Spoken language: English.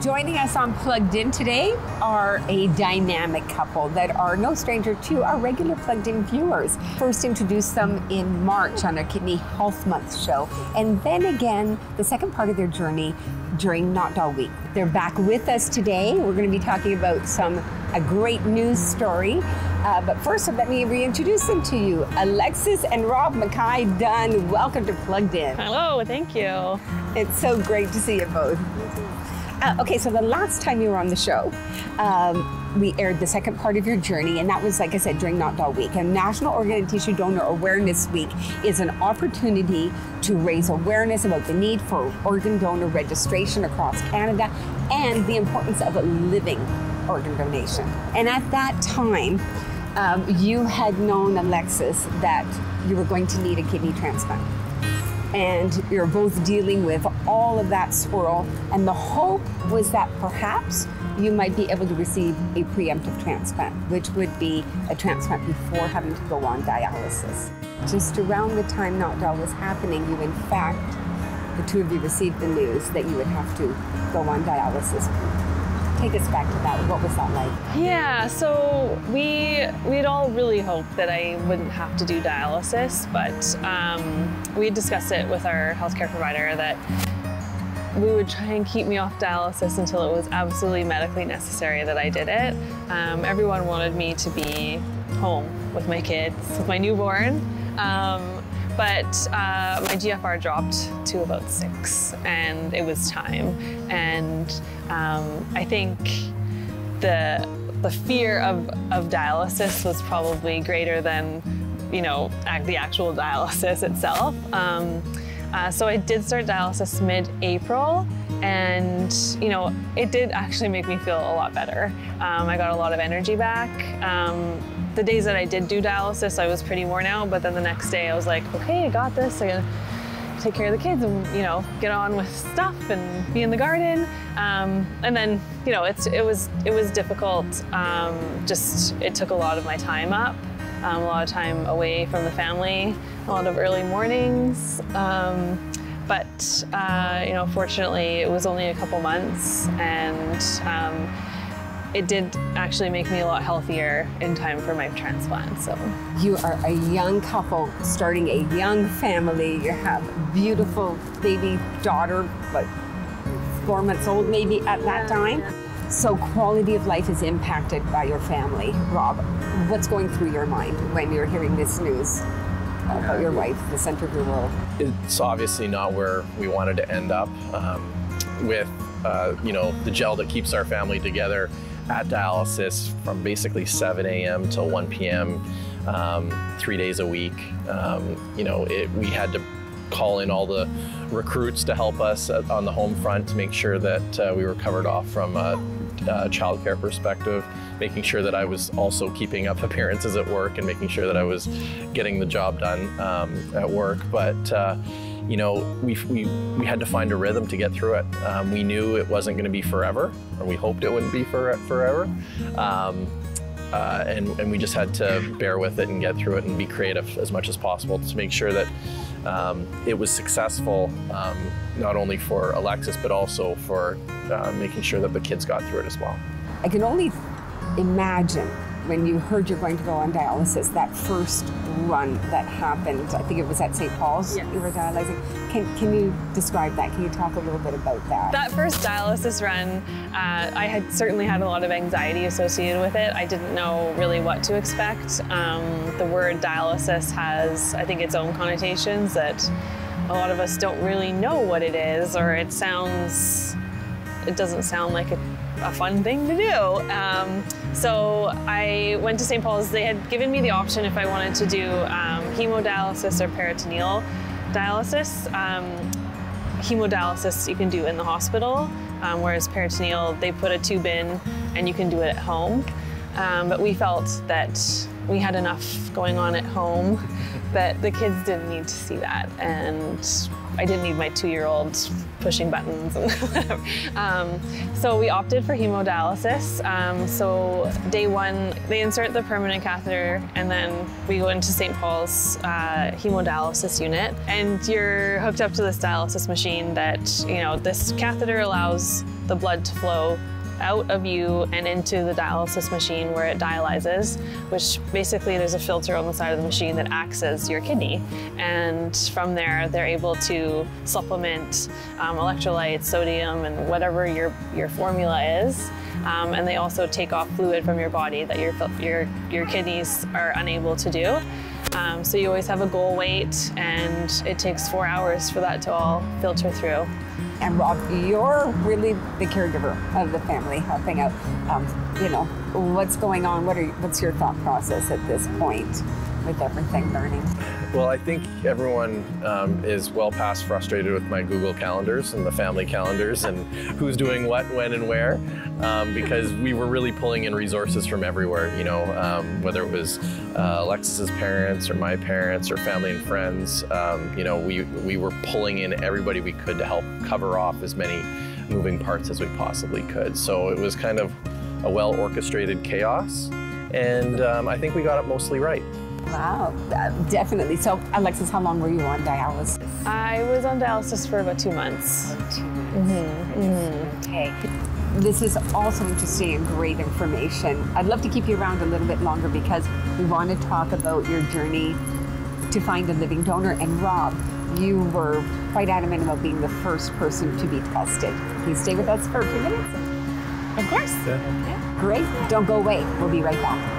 Joining us on Plugged In today are a dynamic couple that are no stranger to our regular Plugged In viewers. First introduced them in March on our Kidney Health Month show, and then again, the second part of their journey during NOTDAW Week. They're back with us today. We're going to be talking about some a great news story. Uh, but first, let me reintroduce them to you. Alexis and Rob Mackay Dunn, welcome to Plugged In. Hello, thank you. It's so great to see you both. Uh, okay, so the last time you were on the show, um, we aired the second part of your journey, and that was, like I said, during NOTDAW Week. And National Organ and Tissue Donor Awareness Week is an opportunity to raise awareness about the need for organ donor registration across Canada and the importance of a living organ donation. And at that time, um, you had known, Alexis, that you were going to need a kidney transplant and you're both dealing with all of that swirl. And the hope was that perhaps you might be able to receive a preemptive transplant, which would be a transplant before having to go on dialysis. Just around the time NOTDAW was happening, you in fact, the two of you received the news that you would have to go on dialysis take us back to that. What was that like? Yeah, so we we'd all really hoped that I wouldn't have to do dialysis, but um, we discussed it with our healthcare provider that we would try and keep me off dialysis until it was absolutely medically necessary that I did it. Um, everyone wanted me to be home with my kids, with my newborn. Um, but uh, my GFR dropped to about six, and it was time. And um, I think the the fear of, of dialysis was probably greater than you know the actual dialysis itself. Um, uh, so I did start dialysis mid-April, and you know it did actually make me feel a lot better. Um, I got a lot of energy back. Um, the days that I did do dialysis, I was pretty worn out, but then the next day I was like, okay, I got this. I gotta take care of the kids and you know get on with stuff and be in the garden. Um, and then you know it's it was it was difficult. Um, just it took a lot of my time up, um, a lot of time away from the family, a lot of early mornings. Um, but uh, you know, fortunately, it was only a couple months, and um, it did actually make me a lot healthier in time for my transplant. So you are a young couple starting a young family. You have a beautiful baby daughter, but four months old maybe at that time. So quality of life is impacted by your family. Rob, what's going through your mind when you're hearing this news? About your wife, the center of your world. It's obviously not where we wanted to end up. Um, with uh, you know the gel that keeps our family together at dialysis from basically 7 a.m. till 1 p.m. Um, three days a week. Um, you know, it, we had to call in all the recruits to help us on the home front to make sure that uh, we were covered off from a, a childcare perspective, making sure that I was also keeping up appearances at work and making sure that I was getting the job done um, at work. But uh, you know, we, we, we had to find a rhythm to get through it. Um, we knew it wasn't going to be forever, or we hoped it wouldn't be for, forever. Um, uh, and, and we just had to bear with it and get through it and be creative as much as possible to make sure that um, it was successful, um, not only for Alexis, but also for uh, making sure that the kids got through it as well. I can only imagine when you heard you're going to go on dialysis, that first run that happened, I think it was at St. Paul's yes. you were dialyzing. Can, can you describe that? Can you talk a little bit about that? That first dialysis run, uh, I had certainly had a lot of anxiety associated with it. I didn't know really what to expect. Um, the word dialysis has, I think, its own connotations that a lot of us don't really know what it is, or it sounds, it doesn't sound like a, a fun thing to do. Um, so I went to St. Paul's. They had given me the option if I wanted to do um, hemodialysis or peritoneal dialysis. Um, hemodialysis you can do in the hospital, um, whereas peritoneal, they put a tube in and you can do it at home. Um, but we felt that we had enough going on at home that the kids didn't need to see that. And I didn't need my two-year-old pushing buttons and whatever. Um, so we opted for hemodialysis. Um, so day one, they insert the permanent catheter and then we go into St. Paul's uh, hemodialysis unit and you're hooked up to this dialysis machine that, you know, this catheter allows the blood to flow out of you and into the dialysis machine where it dialyzes, which basically there's a filter on the side of the machine that acts as your kidney. And from there, they're able to supplement um, electrolytes, sodium, and whatever your, your formula is. Um, and they also take off fluid from your body that your, your, your kidneys are unable to do. Um, so you always have a goal weight and it takes four hours for that to all filter through. And Rob, you're really the caregiver of the family, helping out. Um, you know, what's going on? What are what's your thought process at this point with everything learning? Well, I think everyone um, is well past frustrated with my Google calendars and the family calendars and who's doing what, when, and where, um, because we were really pulling in resources from everywhere. You know, um, whether it was uh, Alexis's parents or my parents or family and friends. Um, you know, we we were pulling in everybody we could to help cover off as many moving parts as we possibly could. So it was kind of a well orchestrated chaos, and um, I think we got it mostly right. Wow, uh, definitely. So, Alexis, how long were you on dialysis? I was on dialysis for about two months. About two months. Mm -hmm. Okay. This is also interesting and great information. I'd love to keep you around a little bit longer because we want to talk about your journey to find a living donor. And Rob, you were quite adamant about being the first person to be tested. Can you stay with us for a few minutes? Of course. Yeah. Great. Don't go away. We'll be right back.